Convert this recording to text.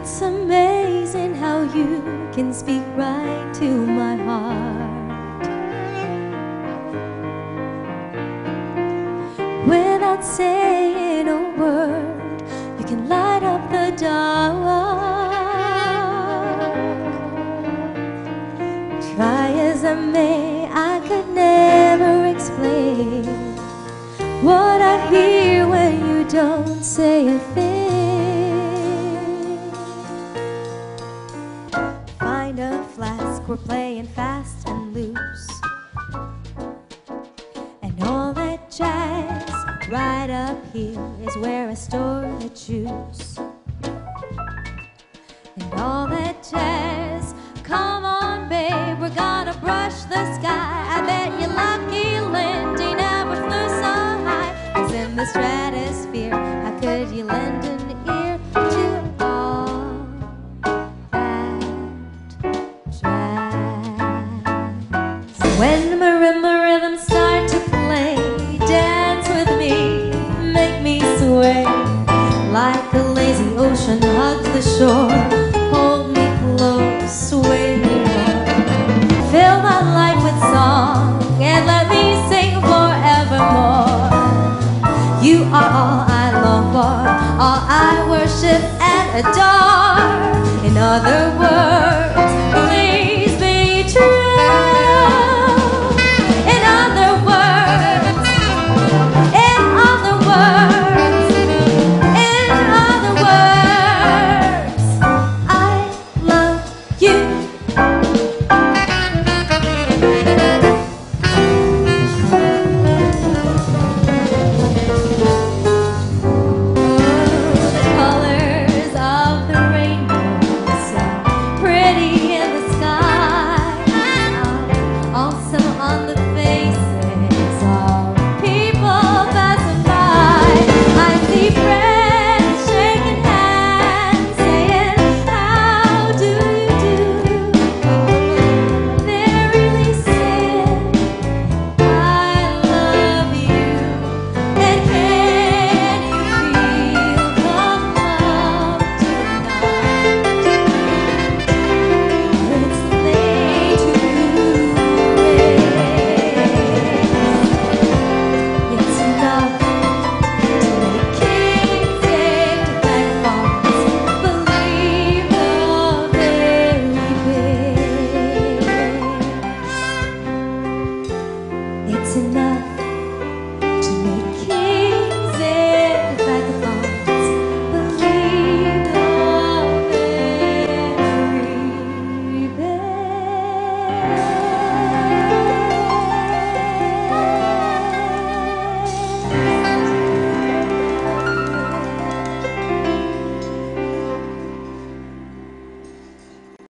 It's amazing how you can speak right to my heart. Without saying a word, you can light up the dark. Try as I may, I could never explain What I hear when you don't say a thing we're playing fast and loose. And all that jazz right up here is where I store the juice And all When marimba rhythms start to play, dance with me, make me sway like a lazy ocean hugs the shore. Hold me close, sway me more. Fill my life with song and let me sing forevermore. You are all I long for, all I worship and adore. tonight.